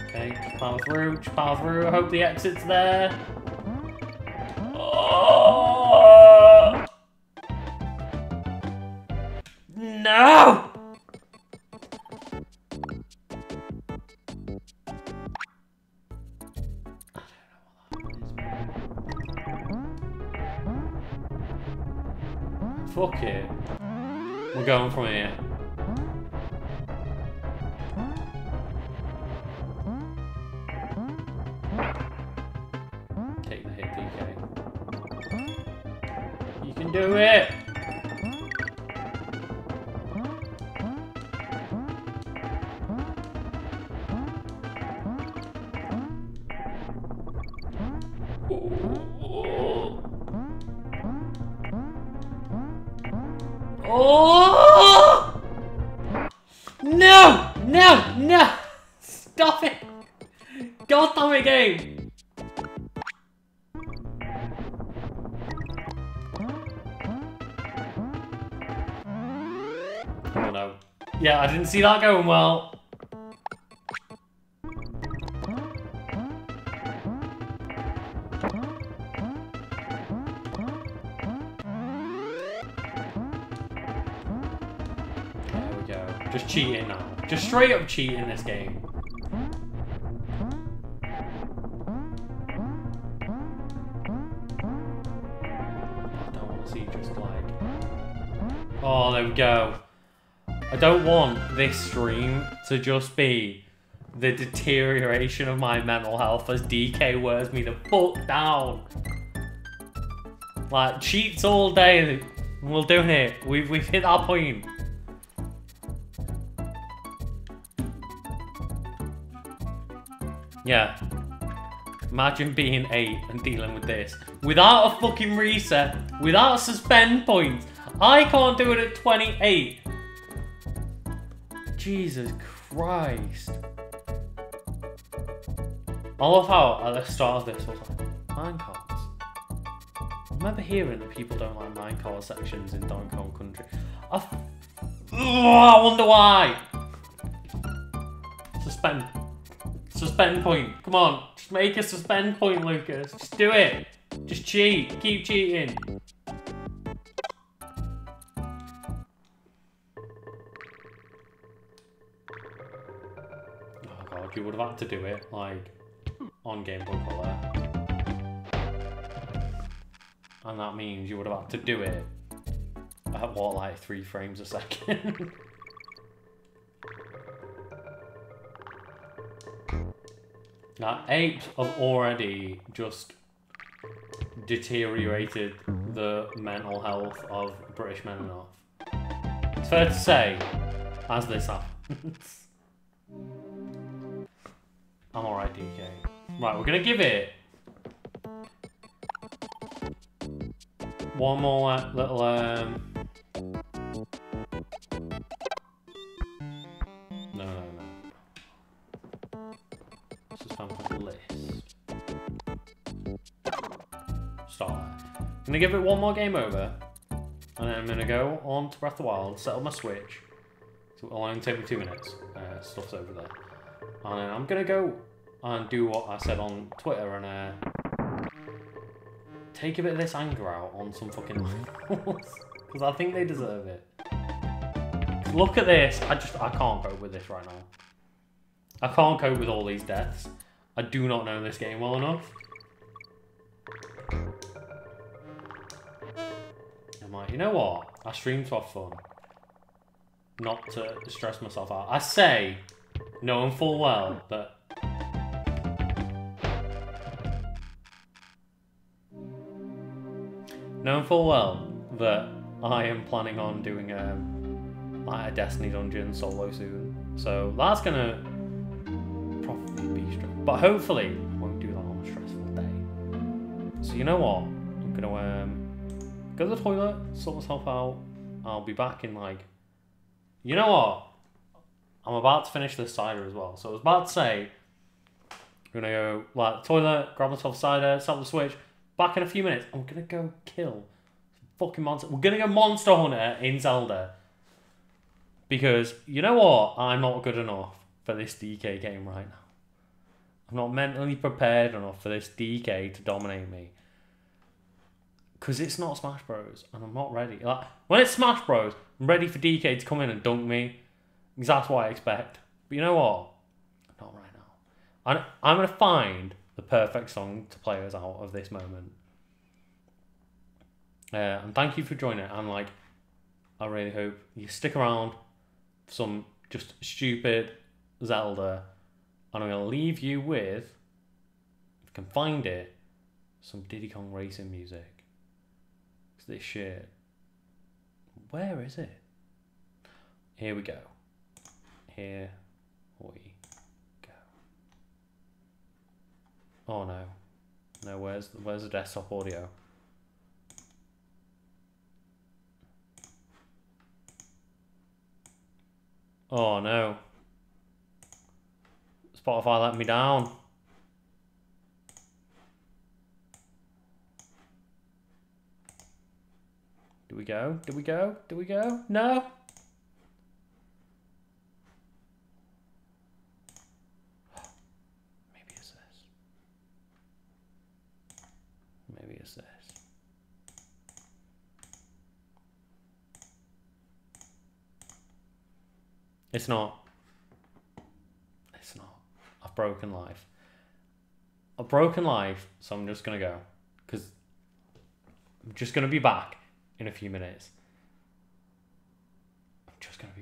Okay, just power through, just power through. I hope the exit's there. Oh! No! Fuck it. We're going from here. Take the hit, DK. You can do it! Oh! No! No! No! Stop it! God damn it, game! Oh no. Yeah, I didn't see that going well. Just straight up cheat in this game. I don't want to see just. Oh, there we go. I don't want this stream to just be the deterioration of my mental health as DK wears me the fuck down. Like, cheats all day, we're doing it. We've, we've hit that point. Yeah. Imagine being 8 and dealing with this. Without a fucking reset, without suspend points. I can't do it at 28. Jesus Christ. I love how at the start of this I was like, minecarts. I remember hearing that people don't like minecart sections in Donkey Kong Country. Ugh, I wonder why. Suspend. Suspend point. Come on. Just make a suspend point, Lucas. Just do it. Just cheat. Keep cheating. Oh god, you would have had to do it, like, on Game Boy Color. And that means you would have had to do it at what, like, three frames a second? Now, apes have already just deteriorated the mental health of British men enough. It's fair to say, as this happens. I'm alright, DK. Right, we're gonna give it one more little um. Gonna give it one more game over, and then I'm gonna go on to Breath of the Wild, set up my Switch. So it'll only take me two minutes. Uh, stuff's over there. And then I'm gonna go and do what I said on Twitter and uh, take a bit of this anger out on some fucking because I think they deserve it. Look at this. I just I can't cope with this right now. I can't cope with all these deaths. I do not know this game well enough. I'm like, you know what? I stream to have fun. Not to stress myself out. I say, knowing full well that knowing full well that I am planning on doing um, like a Destiny dungeon solo soon. So that's gonna probably be stressful. But hopefully I won't do that on a stressful day. So you know what? I'm gonna um, go to the toilet, sort myself out. I'll be back in like you know what? I'm about to finish this cider as well. So I was about to say I'm gonna go like toilet, grab myself cider, set the switch. Back in a few minutes, I'm gonna go kill fucking monster. We're gonna go monster hunter in Zelda. Because you know what? I'm not good enough for this DK game right now. I'm not mentally prepared enough for this DK to dominate me. Cause it's not Smash Bros. and I'm not ready. Like when it's Smash Bros, I'm ready for DK to come in and dunk me. Because that's what I expect. But you know what? Not right now. I'm, I'm gonna find the perfect song to play us out of this moment. Uh, and thank you for joining. I'm like, I really hope you stick around for some just stupid Zelda. And I'm to leave you with, if you can find it, some Diddy Kong racing music. This shit. Where is it? Here we go. Here we go. Oh no. No, where's where's the desktop audio? Oh no. Spotify let me down. Do we go? Do we go? Do we go? No? Maybe it's this. Maybe it's this. It's not. It's not. I've broken life. I've broken life, so I'm just gonna go. Because I'm just gonna be back in a few minutes. I'm just gonna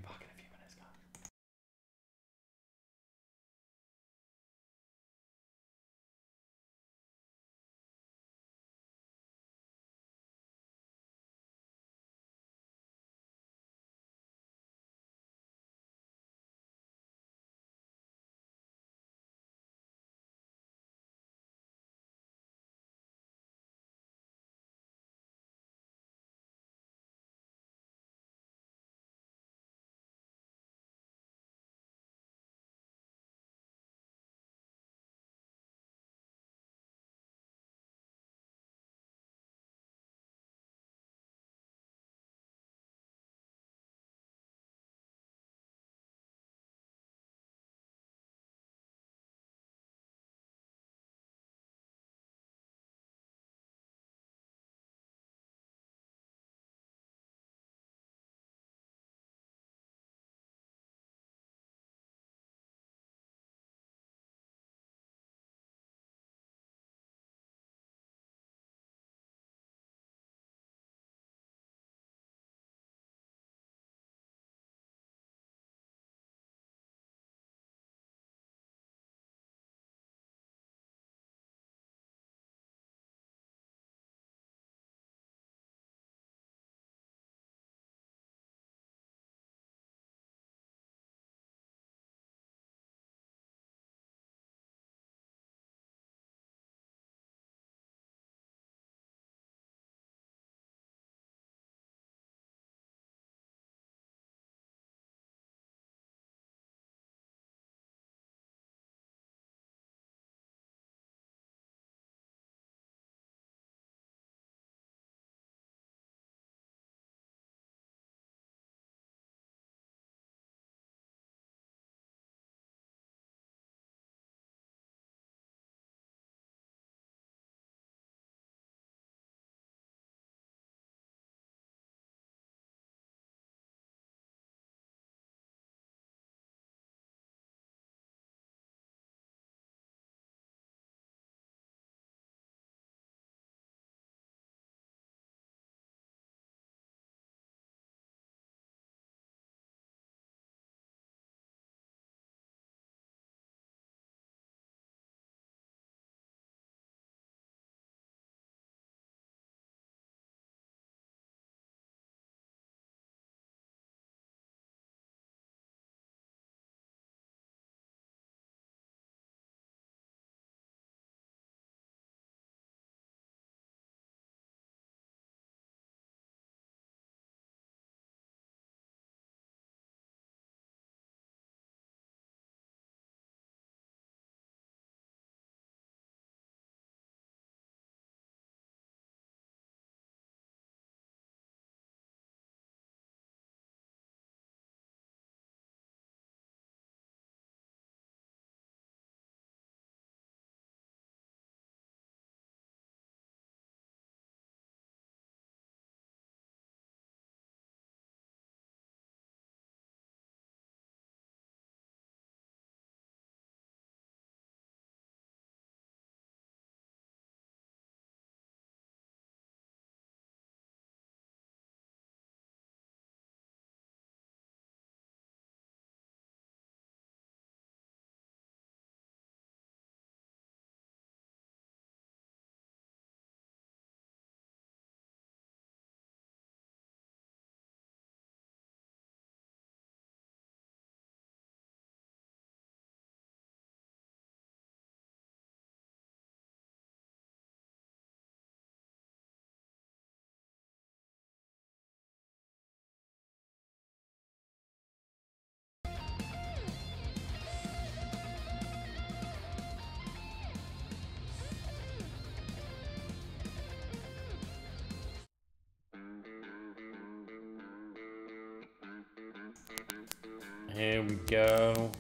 Here we go.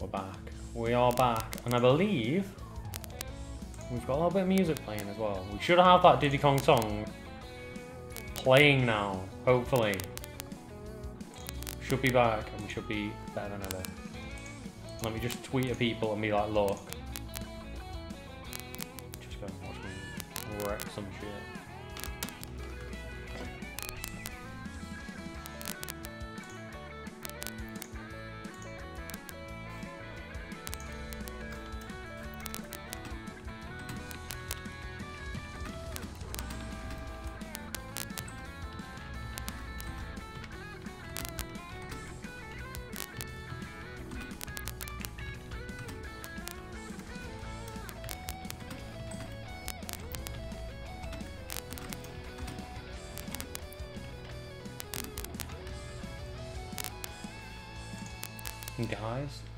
We're back. We are back. And I believe we've got a little bit of music playing as well. We should have that Diddy Kong song playing now, hopefully. Should be back and we should be better than ever. Let me just tweet at people and be like, look.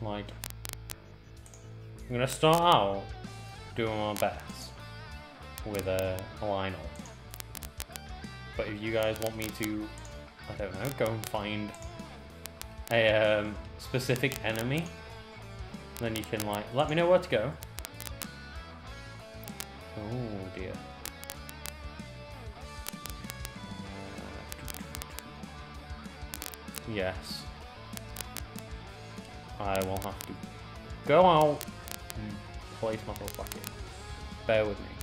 Like, I'm gonna start out doing my best with a, a lineup. But if you guys want me to, I don't know, go and find a um, specific enemy, then you can like let me know where to go. Oh dear. Yes. Go out and place my whole bucket. Bear with me.